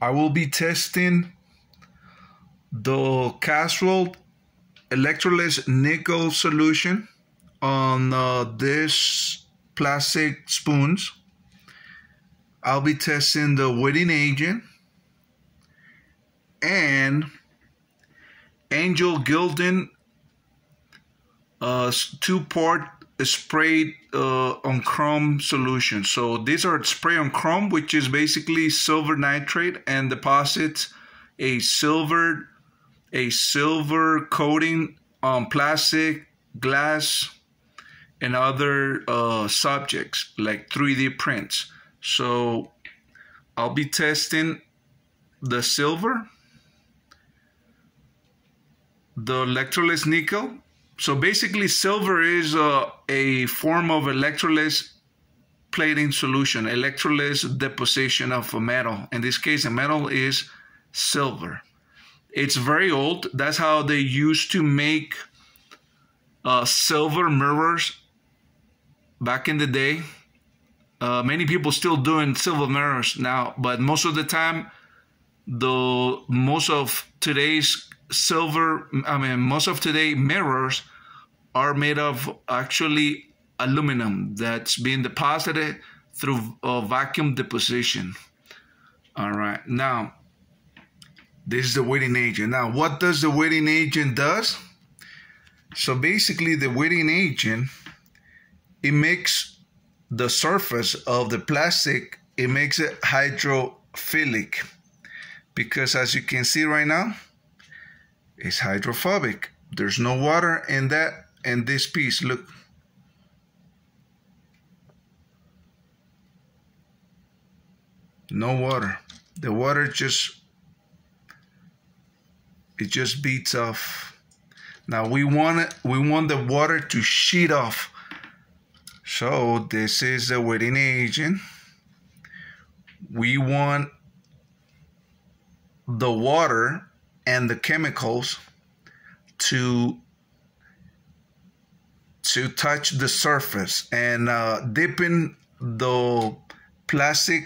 I will be testing the Caswell electroless nickel solution on uh, this plastic spoons. I'll be testing the wetting agent and Angel Gilding uh, two part sprayed uh, on chrome solution. So these are spray on chrome, which is basically silver nitrate and deposits a silver a silver coating on plastic, glass, and other uh, subjects like 3D prints. So I'll be testing the silver, the electroless nickel. So basically, silver is uh, a form of electroless plating solution, electroless deposition of a metal. In this case, the metal is silver. It's very old. That's how they used to make uh, silver mirrors back in the day. Uh, many people still doing silver mirrors now, but most of the time, the most of today's silver, I mean, most of today mirrors are made of actually aluminum that's being deposited through a vacuum deposition. All right, now this is the wetting agent. Now, what does the wetting agent does? So basically, the wetting agent it makes the surface of the plastic it makes it hydrophilic because as you can see right now it's hydrophobic. There's no water in that in this piece. Look. No water. The water just it just beats off. Now we want it we want the water to sheet off. So this is the wetting agent. We want the water and the chemicals to to touch the surface and uh, dipping the plastic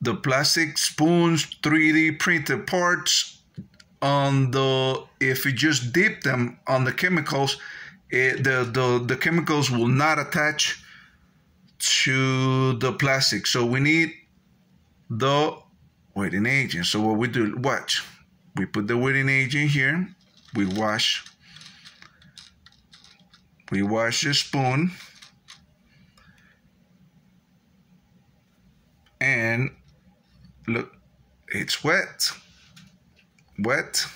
the plastic spoons 3d printed parts on the if you just dip them on the chemicals it, the, the, the chemicals will not attach to the plastic. So we need the wetting agent. So what we do, watch. We put the wetting agent here. We wash. We wash the spoon. And look, it's wet. Wet